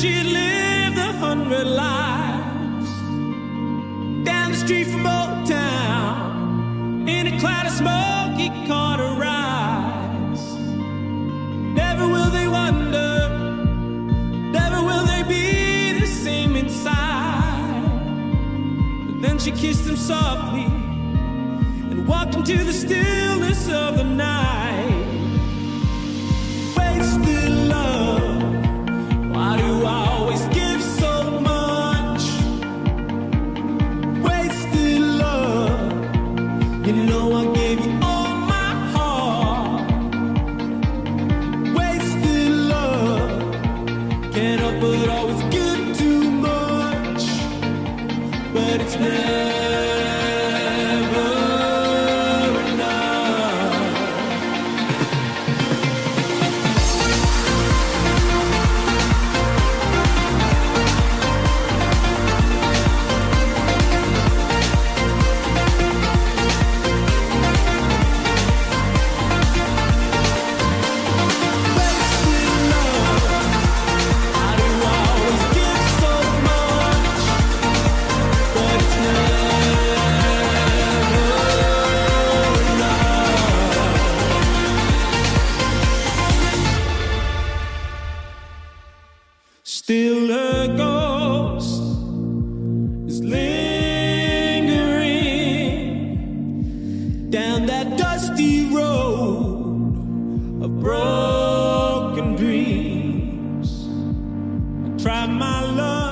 she lived a hundred lives. Down the street from Old Town, in a cloud of smoke, he caught her eyes. Never will they wonder, never will they be the same inside. But then she kissed him softly and walked into the stillness of the night. But always give too much. But it's never Still a ghost is lingering down that dusty road of broken dreams. I tried my luck